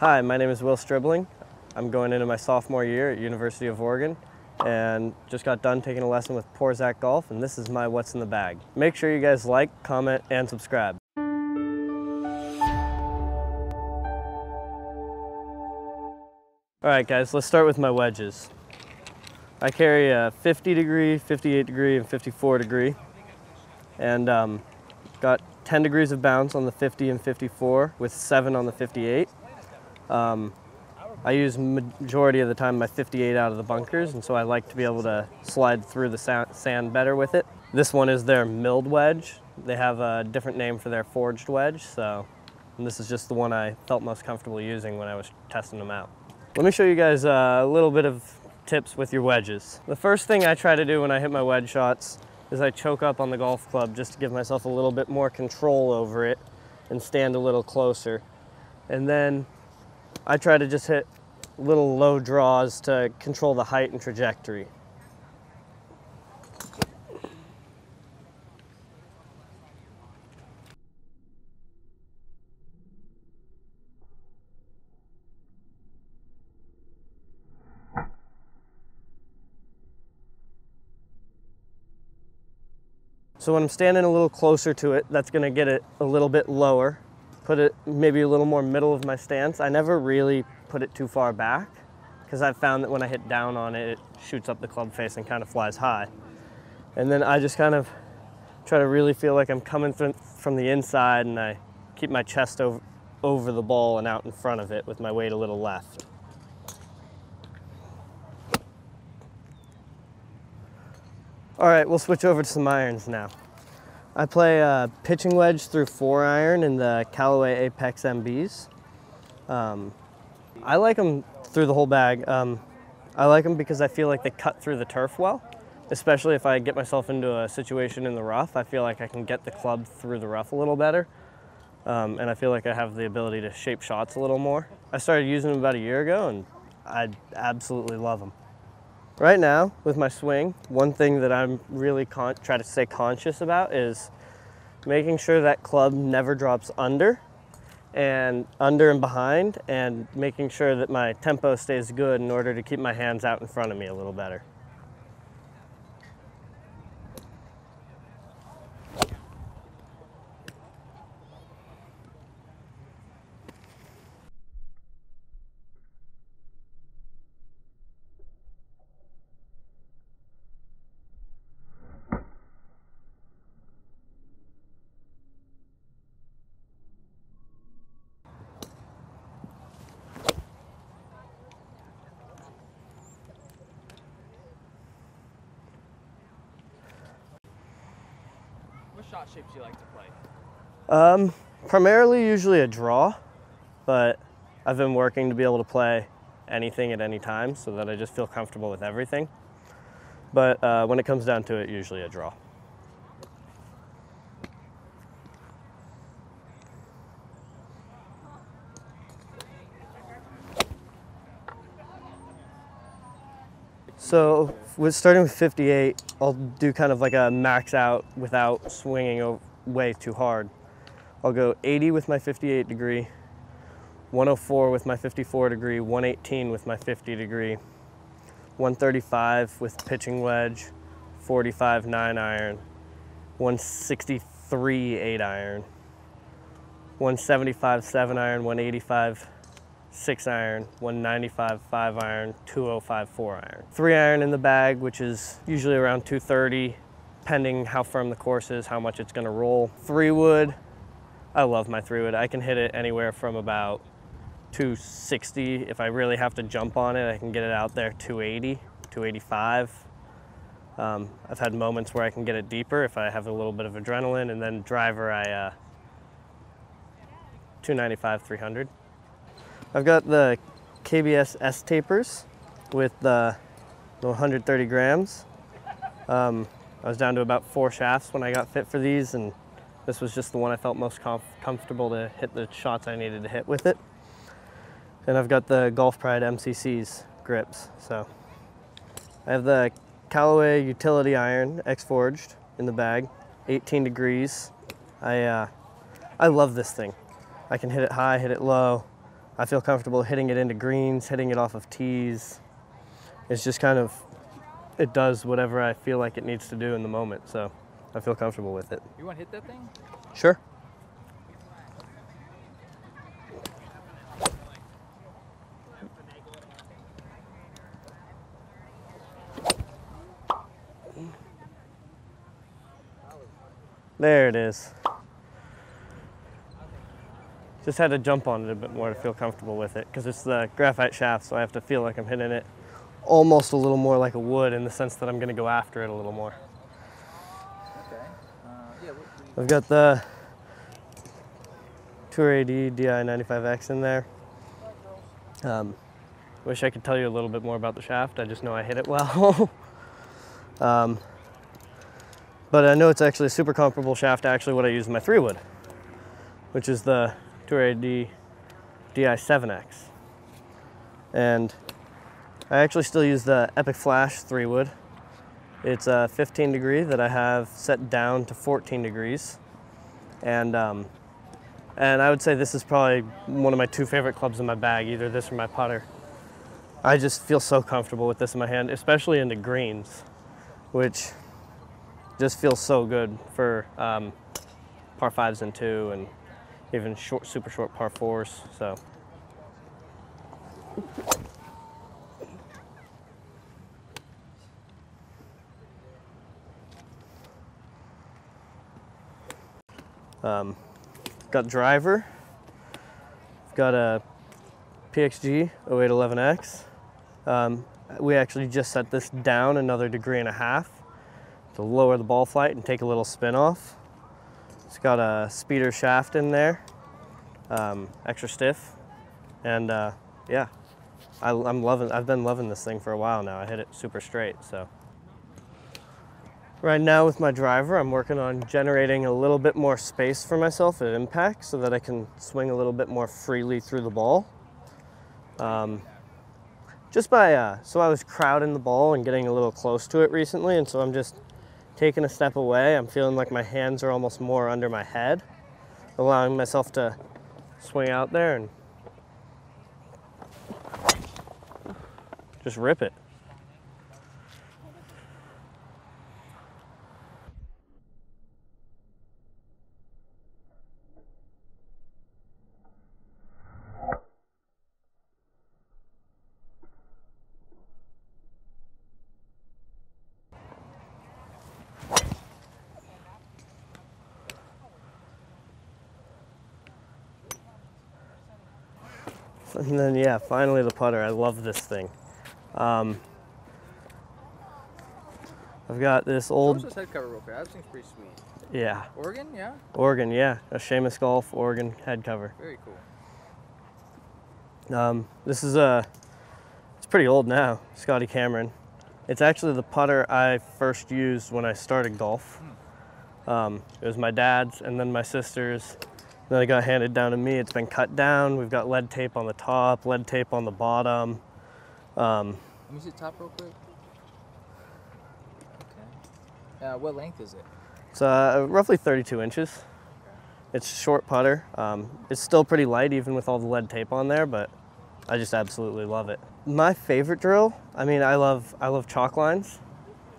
Hi, my name is Will Stribling. I'm going into my sophomore year at University of Oregon and just got done taking a lesson with Porzak Golf and this is my What's in the Bag. Make sure you guys like, comment, and subscribe. All right guys, let's start with my wedges. I carry a 50 degree, 58 degree, and 54 degree and um, got 10 degrees of bounce on the 50 and 54 with 7 on the 58. Um, I use majority of the time my 58 out of the bunkers and so I like to be able to slide through the sand better with it. This one is their milled wedge. They have a different name for their forged wedge so this is just the one I felt most comfortable using when I was testing them out. Let me show you guys a little bit of tips with your wedges. The first thing I try to do when I hit my wedge shots is I choke up on the golf club just to give myself a little bit more control over it and stand a little closer. And then I try to just hit little low draws to control the height and trajectory. So when I'm standing a little closer to it, that's gonna get it a little bit lower, put it maybe a little more middle of my stance. I never really put it too far back because I've found that when I hit down on it, it shoots up the club face and kind of flies high. And then I just kind of try to really feel like I'm coming from the inside and I keep my chest over, over the ball and out in front of it with my weight a little left. All right, we'll switch over to some irons now. I play a pitching wedge through four iron in the Callaway Apex MBs. Um, I like them through the whole bag. Um, I like them because I feel like they cut through the turf well, especially if I get myself into a situation in the rough. I feel like I can get the club through the rough a little better. Um, and I feel like I have the ability to shape shots a little more. I started using them about a year ago and I absolutely love them. Right now, with my swing, one thing that I'm really try to stay conscious about is making sure that club never drops under and under and behind and making sure that my tempo stays good in order to keep my hands out in front of me a little better. Shot shapes you like to play? Um, primarily usually a draw, but I've been working to be able to play anything at any time so that I just feel comfortable with everything. But uh, when it comes down to it, usually a draw. So with starting with 58, I'll do kind of like a max out without swinging way too hard. I'll go 80 with my 58 degree, 104 with my 54 degree, 118 with my 50 degree, 135 with pitching wedge, 45 9 iron, 163 8 iron, 175 7 iron, 185 six iron, 195 five iron, 205 four iron. Three iron in the bag, which is usually around 230, depending how firm the course is, how much it's gonna roll. Three wood, I love my three wood. I can hit it anywhere from about 260. If I really have to jump on it, I can get it out there 280, 285. Um, I've had moments where I can get it deeper if I have a little bit of adrenaline, and then driver, I uh, 295, 300. I've got the KBS S tapers with the 130 grams. Um, I was down to about four shafts when I got fit for these and this was just the one I felt most comf comfortable to hit the shots I needed to hit with it. And I've got the Golf Pride MCC's grips. So I have the Callaway Utility Iron X-Forged in the bag, 18 degrees. I, uh, I love this thing. I can hit it high, hit it low, I feel comfortable hitting it into greens, hitting it off of tees. It's just kind of, it does whatever I feel like it needs to do in the moment. So I feel comfortable with it. You want to hit that thing? Sure. There it is. Just had to jump on it a bit more to feel comfortable with it because it's the graphite shaft, so I have to feel like I'm hitting it almost a little more like a wood in the sense that I'm going to go after it a little more. Okay. Uh, yeah. What, what I've got the Tour AD DI95X in there. Um, wish I could tell you a little bit more about the shaft. I just know I hit it well. um, but I know it's actually a super comparable shaft to actually what I use in my three wood, which is the Tour AD DI7X. And I actually still use the Epic Flash three wood. It's a 15 degree that I have set down to 14 degrees. And, um, and I would say this is probably one of my two favorite clubs in my bag, either this or my putter. I just feel so comfortable with this in my hand, especially into greens, which just feels so good for um, par fives and two, and even short, super short par fours. So. Um, got driver. Got a PXG 0811X. Um, we actually just set this down another degree and a half to lower the ball flight and take a little spin off. It's got a speeder shaft in there, um, extra stiff, and uh, yeah, I, I'm loving. I've been loving this thing for a while now. I hit it super straight, so. Right now with my driver, I'm working on generating a little bit more space for myself at impact so that I can swing a little bit more freely through the ball. Um, just by, uh, so I was crowding the ball and getting a little close to it recently, and so I'm just taking a step away. I'm feeling like my hands are almost more under my head, allowing myself to swing out there and just rip it. And then, yeah, finally the putter. I love this thing. Um, I've got this old, this head cover real quick. That seems pretty sweet. yeah, Oregon, yeah. Oregon, yeah, a Seamus Golf Oregon head cover. Very cool. Um, this is a, it's pretty old now, Scotty Cameron. It's actually the putter I first used when I started golf. Um, it was my dad's and then my sister's. Then it got handed down to me. It's been cut down. We've got lead tape on the top, lead tape on the bottom. Um, Let me see the top real quick. Okay. Uh, what length is it? It's uh, roughly 32 inches. It's a short putter. Um, it's still pretty light even with all the lead tape on there, but I just absolutely love it. My favorite drill, I mean, I love, I love chalk lines.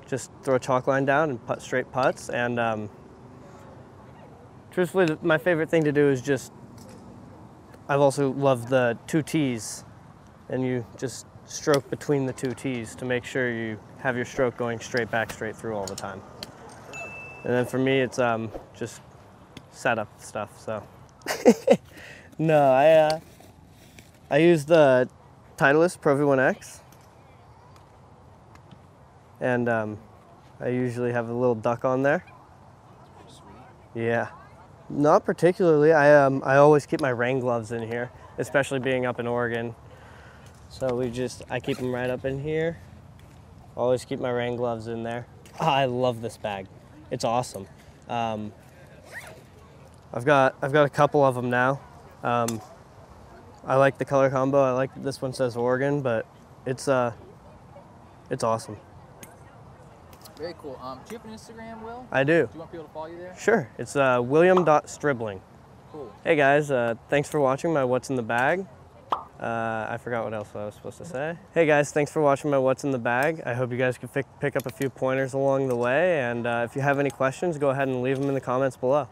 Just throw a chalk line down and putt straight putts. And um, truthfully, my favorite thing to do is just, I've also loved the two tees and you just stroke between the two tees to make sure you have your stroke going straight back, straight through all the time. And then for me, it's um, just setup stuff. So no, I uh, I use the Titleist Pro V1X, and um, I usually have a little duck on there. Yeah, not particularly. I um, I always keep my rain gloves in here, especially being up in Oregon. So we just I keep them right up in here. Always keep my rain gloves in there. Ah, I love this bag. It's awesome. Um, I've got I've got a couple of them now. Um, I like the color combo. I like this one says Oregon, but it's uh it's awesome. Very cool. Um, do you have an Instagram, Will? I do. Do you want people to follow you there? Sure. It's uh, William.stribling. Cool. Hey guys, uh, thanks for watching my What's in the Bag. Uh, I forgot what else I was supposed to say. Hey guys, thanks for watching my What's in the Bag. I hope you guys can pick, pick up a few pointers along the way. And uh, if you have any questions, go ahead and leave them in the comments below.